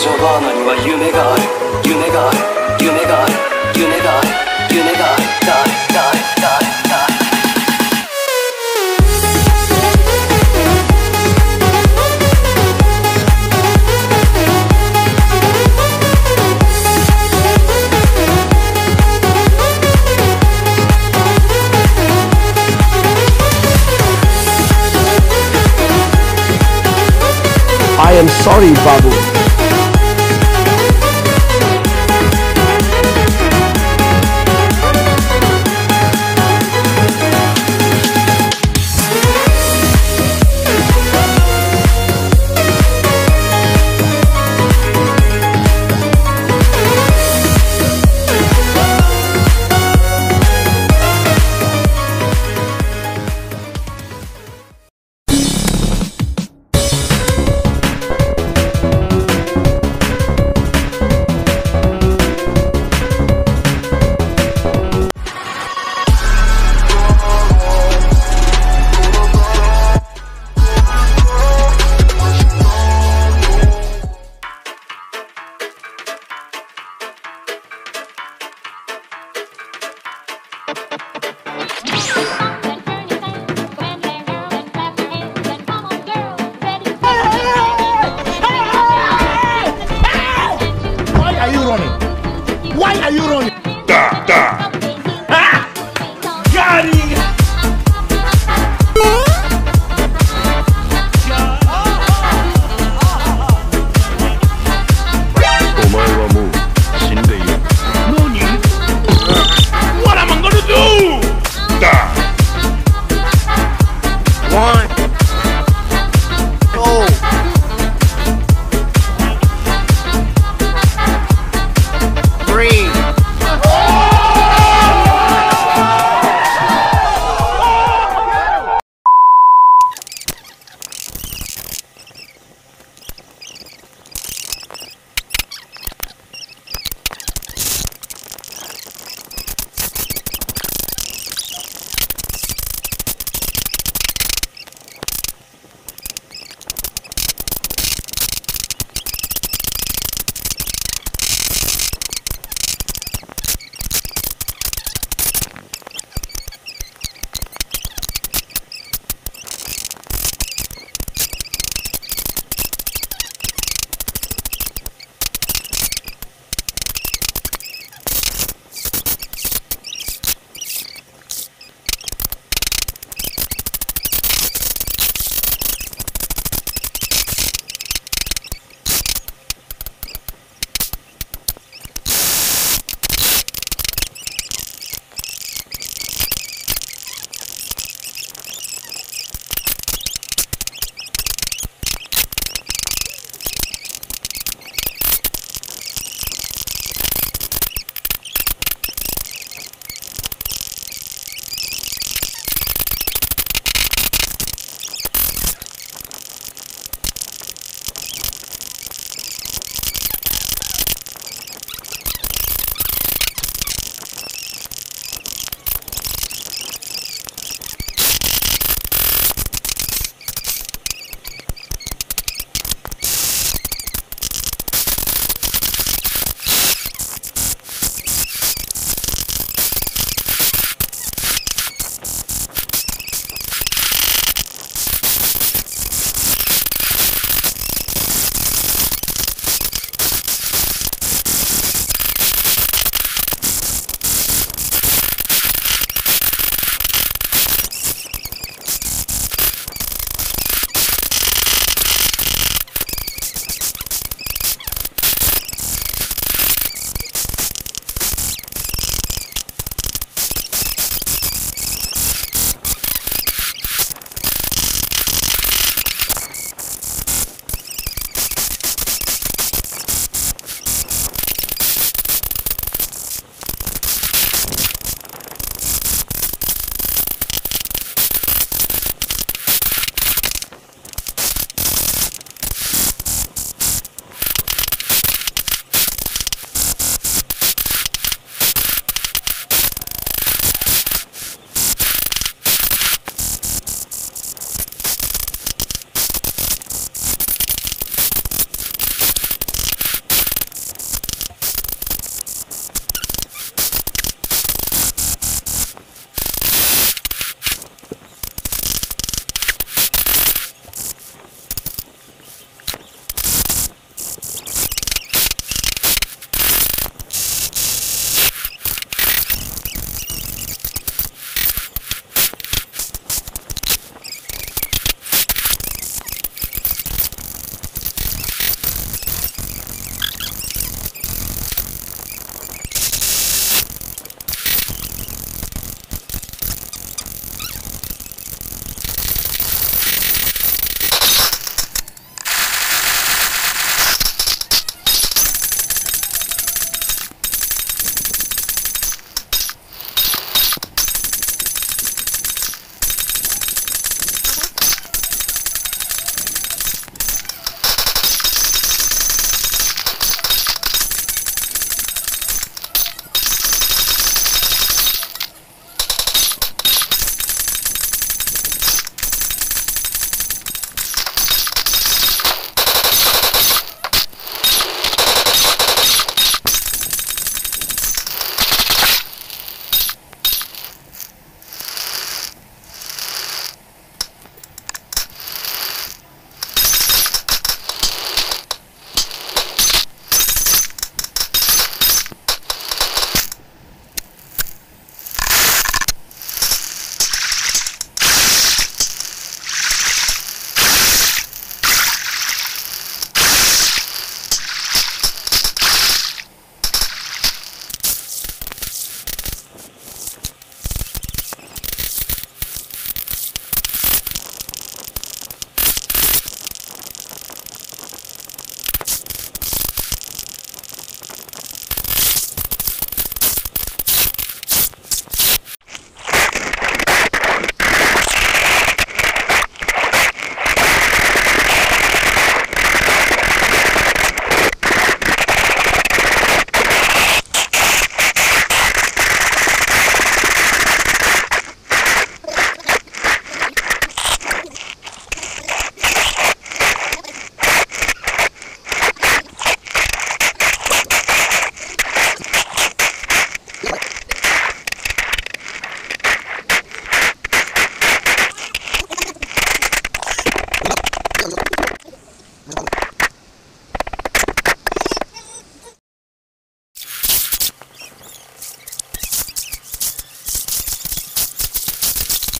女バーナには夢がある夢がある夢がある夢がある夢がある誰誰誰誰 I am sorry, Babu.